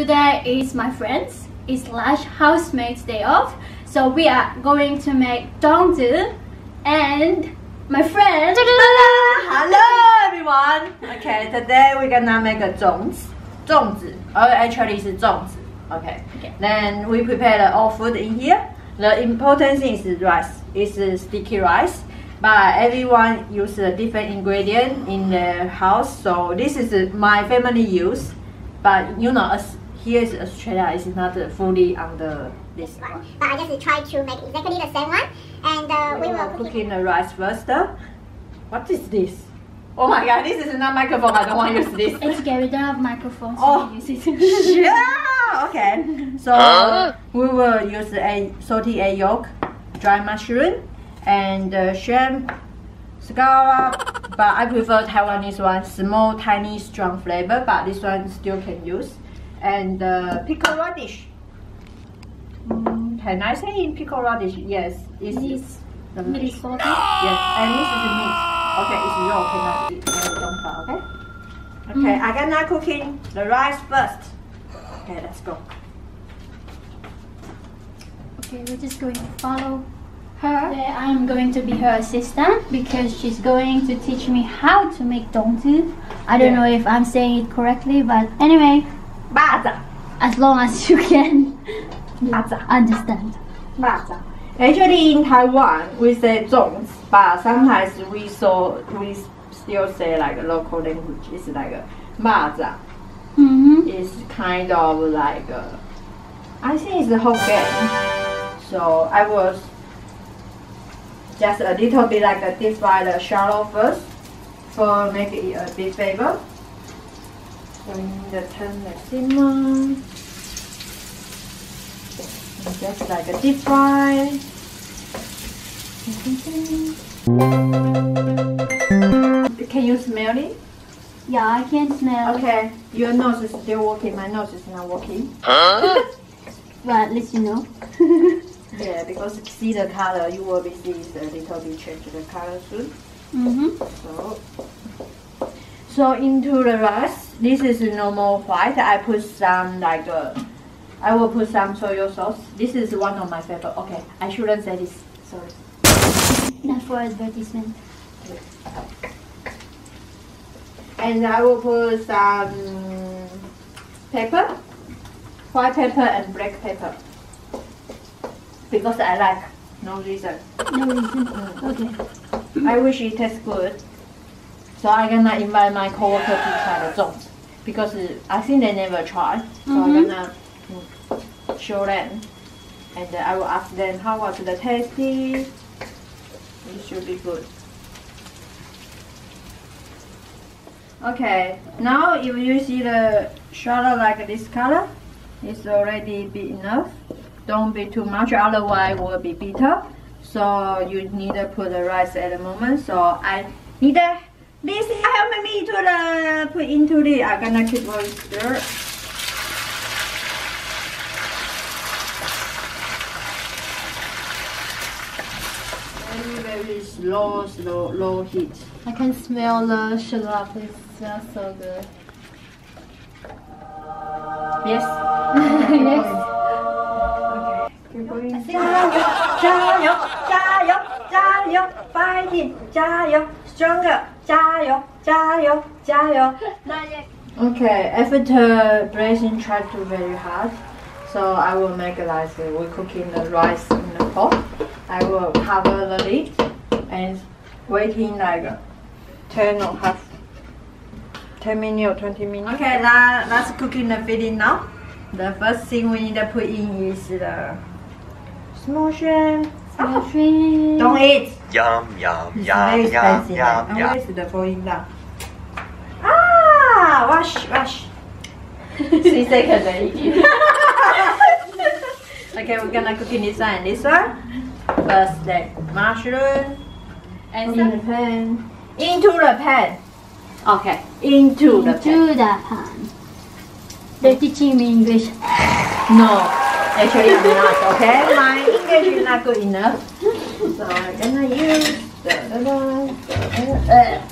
Today is my friends it's slash housemates day off. So we are going to make dongju and my friend. Hello everyone. Okay, today we're gonna make a zongzi. Zongzi. Oh, actually it's zongzi. Okay. okay. Then we prepare all food in here. The important thing is rice. It's sticky rice. But everyone use a different ingredient in their house. So this is my family use. But you know, here is Australia is not fully under this one. But I just try to make exactly the same one. And uh, we We will will cook it. cooking the rice first. What is this? Oh my god, this is not microphone. I don't want to use this. It's okay, we don't have microphones. so Oh. use it. yeah. Okay. So we will use a salty egg yolk, dry mushroom, and uh, shrimp, scallop. But I prefer Taiwanese one, small, tiny, strong flavor. But this one still can use, and uh, pickled radish. Mm, Can I say in pickled radish? Yes, it's This the meat. Yes, and this is the meat. Okay, it's raw, cannot eat. Okay? Okay, Mm. I'm gonna cooking the rice first. Okay, let's go. Okay, we're just going to follow her. I'm going to be her assistant because she's going to teach me how to make dongzi. I don't Yeah. know if I'm saying it correctly, but anyway, Baza. As long as you can Baza. understand. Baza. Actually, in Taiwan, we say zhongs, but sometimes we saw we still say like a local language. It's like a baza. Mm -hmm. It's kind of like a, I think it's the whole game. So I was just a little bit like a by the shallow first for make it a bit flavor. The turn the simmer. Just like a deep fry. Can you smell it? Yeah, I can smell. Okay, your nose is still working. My nose is not working. But at least you know. Yeah, because see the color, you will be see a little bit change the color soon. mm-hmm. So, so into the rice, this is normal white. I put some like uh, I will put some soy sauce. This is one of my favorite. Okay, I shouldn't say this. Sorry. Not for advertisement. And I will put some pepper, white pepper and black pepper. Because I like, no reason. No reason. Okay. I wish it tastes good. So I'm gonna invite my coworker to try the 粽子 because I think they never tried. So Mhm. I'm gonna show them, and I will ask them how was the tasty. It should be good. Okay, now if you see the shadow like this color, it's already big enough. Don't be too much, otherwise it will be bitter. So you need to put the rice at the moment. So I need to this help me to the put into the. I'm gonna keep on stir. Very very slow, slow, low heat. I can smell the sugar. It smells so good. Yes. yes. Okay. Keep going. 加油！加油！加油！Fighting！加油 ！Stronger！加油！加油！加油！ Not yet. Okay, after braising try to very hard, so I will make like uh, we cooking the rice in the pot. I will cover the lid and waiting like uh, 10 or half 10 minutes or 20 minutes. Okay, that, that's cooking the filling now. The first thing we need to put in is the small shrimp. Small shrimp. Don't eat. Yum, yum, It's yum, very yum, expensive. yum, and yum. where's the falling down? Ah, wash, wash. Three seconds already. okay, we're gonna cook in this one and this one. First, the mushroom And in the pan. Into the pan. Okay, into the pan. into the pan. They're teaching me English. No, actually I'm not. Okay, my English is not good enough. So I'm gonna use the. the, the, the, uh,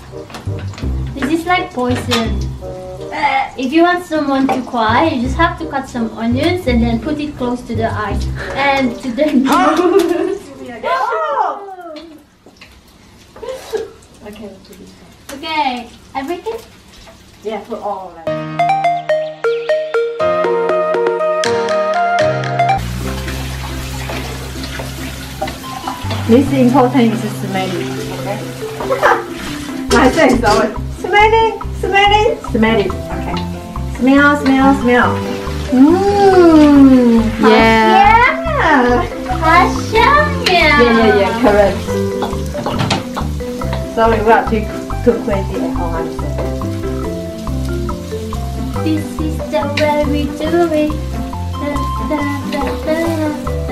This is like poison. If you want someone to cry, you just have to cut some onions and then put it close to the eye and to the nose. Okay, let's do this one. okay, everything? Yeah, for all of it. This is important is smelling, okay? My sense of it. Smelling, smelling, smelling. Okay. Smell, smell, smell. Mmm. Yeah. Yeah. Yeah, yeah, yeah, correct. Sorry, we have to cook crazy at home. I'm sorry. This is the way we do it. Da, da, da,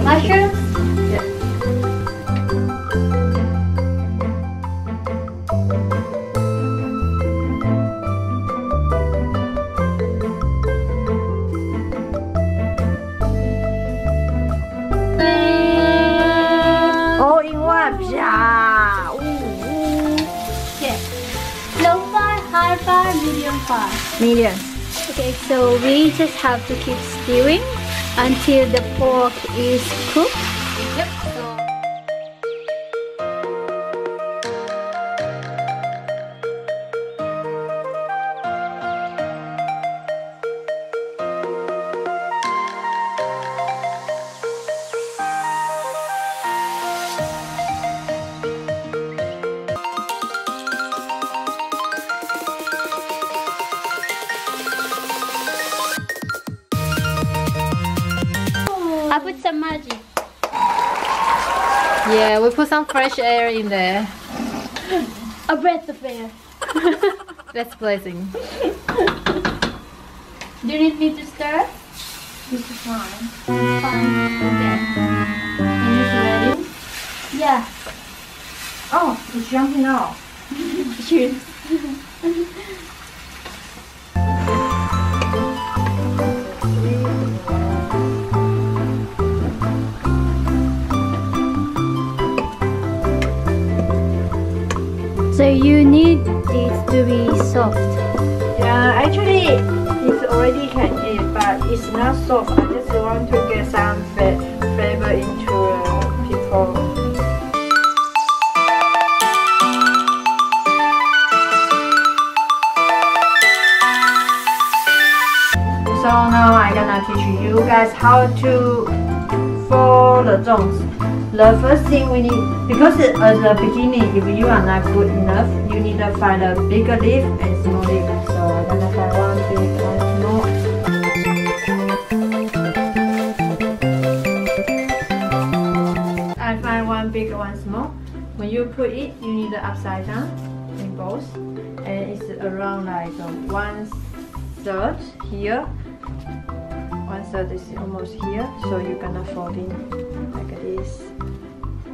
Mushrooms? All in one. Yeah. Oh, okay. Low fire, high fire, medium fire. Medium. Okay, so we just have to keep stirring until the pork is cooked. Yeah, we put some fresh air in there. A breath of air. That's blessing. Do you need me to stir? This is fine. Fine. Okay. And it's ready. Yeah. Oh, it's jumping out. Sure. So you need this to be soft. Yeah, actually, it's already can but it's not soft. I just want to get some flavor into uh, people. So now I'm gonna teach you guys how to fold the zongs. The first thing we need, because at the beginning, if you are not good enough, you need to find a bigger leaf and small leaf. So I'm gonna find one big, one small. I find one big, one small. When you put it, you need the upside down in both, and it's around like uh, one third here. One third is almost here, so you're gonna fold in like this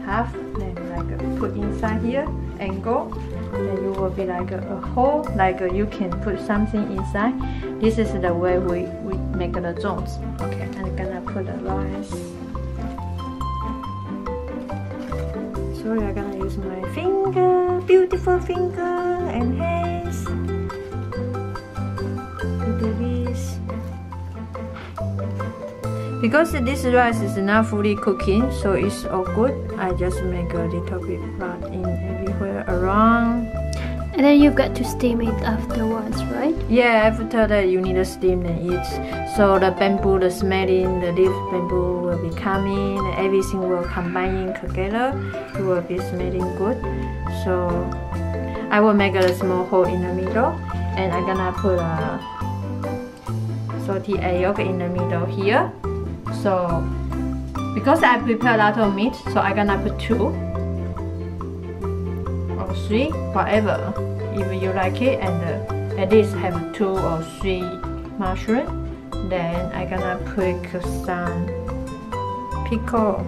half, then like put inside here, angle, then you will be like a, a hole, like you can put something inside. This is the way we, we make the zongs. Okay, I'm gonna put the rice. Sorry, I'm gonna use my finger, beautiful finger and hands Because this rice is not fully cooking, so it's all good. I just make a little bit blood in everywhere around. And then you've got to steam it afterwards, right? Yeah, after that you need to steam eat. So the bamboo, the smelling, the leaf bamboo will be coming, everything will combining together. It will be smelling good. So I will make a small hole in the middle, and I'm gonna put a salty egg yolk in the middle here. So because I prepare a lot of meat, so I'm gonna put two or three, whatever, if you like it, and uh, at least have two or three mushroom. Then I'm gonna put some pickle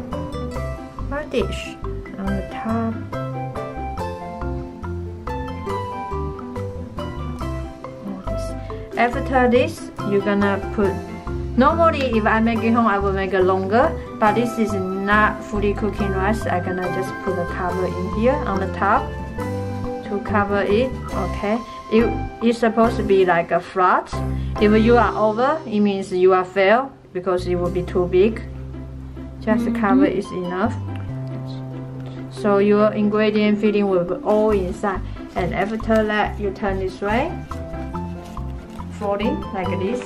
radish on the top. After this, you're gonna put. Normally, if I make it home, I will make it longer. But this is not fully cooking rice. I'm gonna just put the cover in here on the top to cover it. Okay, it, it's supposed to be like a flat. If you are over, it means you are fail because it will be too big. Just mm -hmm. cover is enough. So your ingredient filling will be all inside. And after that, you turn this way, folding like this,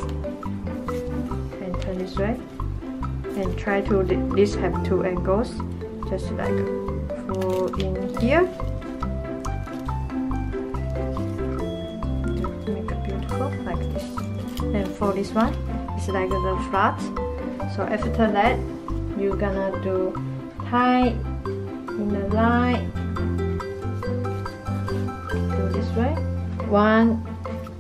this way, and try to this have two angles, just like fold in here. Make it beautiful like this. And for this one, it's like the flat. So after that, you're gonna do tie in the line do this way one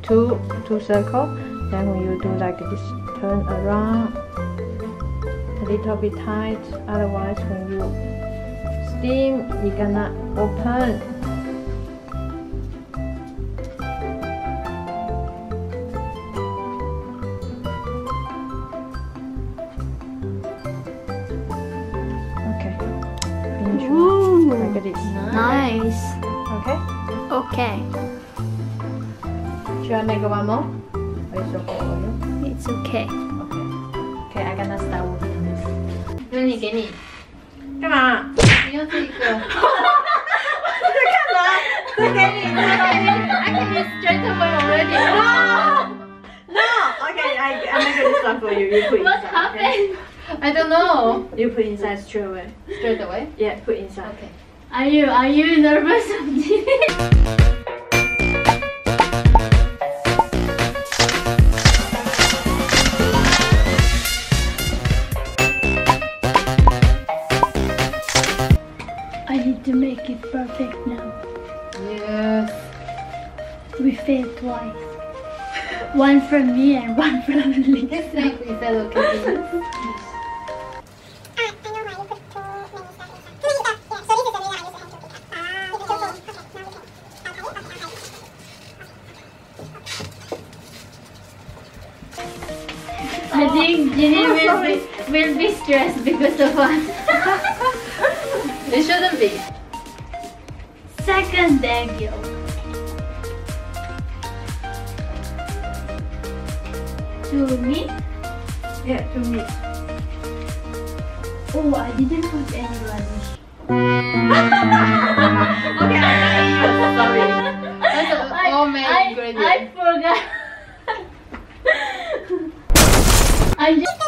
two two circle then you do like this turn around a little bit tight otherwise when you steam you're gonna open Okay. Nice. Okay? Okay. Should I make one more? Or it's okay for you? It's okay. Okay. Okay, I'm gonna start with this. 那你给你干嘛？你要这个。在干嘛？这给你，这给你。I can use straight away already. No! No! Okay, I, I make this one for you. You put What inside. happened? I don't know. Okay? You put inside straight away. Straight away? Yeah, put inside. Okay. Are you are you nervous of this? One from me and one from. Let's we fellow. I think Jenny will be, will be stressed because of us. It shouldn't be. Second egg to mix. Yeah, to mix. Oh, I didn't put any radish. okay, I'm sorry. I. I forgot. I'm just